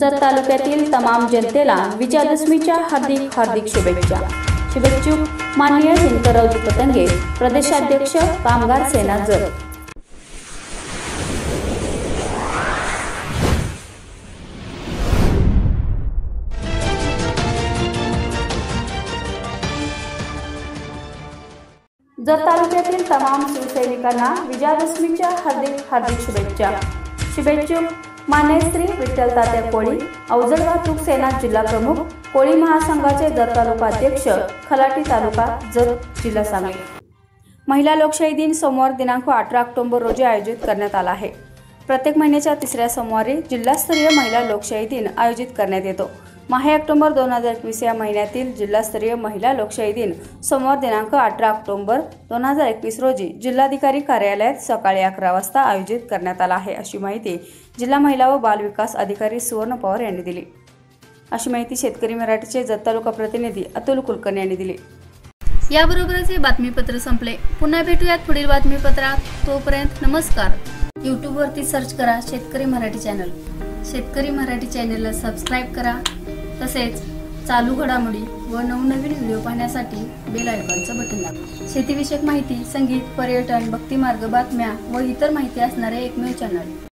जत तालुक्यातील तमाम जनतेला विजयादशमीच्या हार्दिक हार्दिक शुभेच्छा. शुभेच्छुक माननीय दिनकररावजी पतंगे प्रदेशाध्यक्ष कामगार सेना जत जत तालुक्यातील तमाम शिवसैनिकांना विजयादशमीच्या हार्दिक हार्दिक शुभेच्छा. शुभेच्छुक मान्य श्री विठ्ठल तात्या कोळी अवजड वाहतूक सेना जिल्हा प्रमुख कोळी महासंघाचे जत तालुका अध्यक्ष खलाटी तालुका जत जिल्हा सांगली. महिला लोकशाही दिन सोमवार दिनांक अठरा ऑक्टोबर रोजी आयोजित करण्यात आला आहे. प्रत्येक महिन्याच्या तिसऱ्या सोमवारी जिल्हास्तरीय महिला लोकशाही दिन आयोजित करण्यात येतो. माहे ऑक्टोंबर दोन हजार एकवीस या महिन्यातील जिल्हास्तरीय महिला लोकशाही दिन सोमवार दिनांक अठरा ऑक्टोबर दोन हजार एकवीस रोजी जिल्हाधिकारी कार्यालयात सकाळी अकरा वाजता आयोजित करण्यात आला आहे अशी माहिती जिल्हा महिला व बाल विकास अधिकारी सुवर्ण पवार यांनी दिली. अशी माहिती शेतकरी मराठीचे जत तालुका प्रतिनिधी अतुल कुलकर्णी यांनी दिली. याबरोबरच हे बातमीपत्र संपले. पुन्हा भेटूयात पुढील बातमीपत्रात. तोपर्यंत नमस्कार. यूट्यूबवरती सर्च करा शेतकरी मराठी चॅनल. शेतकरी मराठी चॅनलला सबस्क्राईब करा. तसेच चालू घडामोडी व नवनवीन व्हिडिओ पाहण्यासाठी बेल आयकॉनचं बटन दाबा. शेतीविषयक माहिती संगीत पर्यटन भक्तिमार्ग बातम्या व इतर माहिती असणारे एकमेव चॅनल.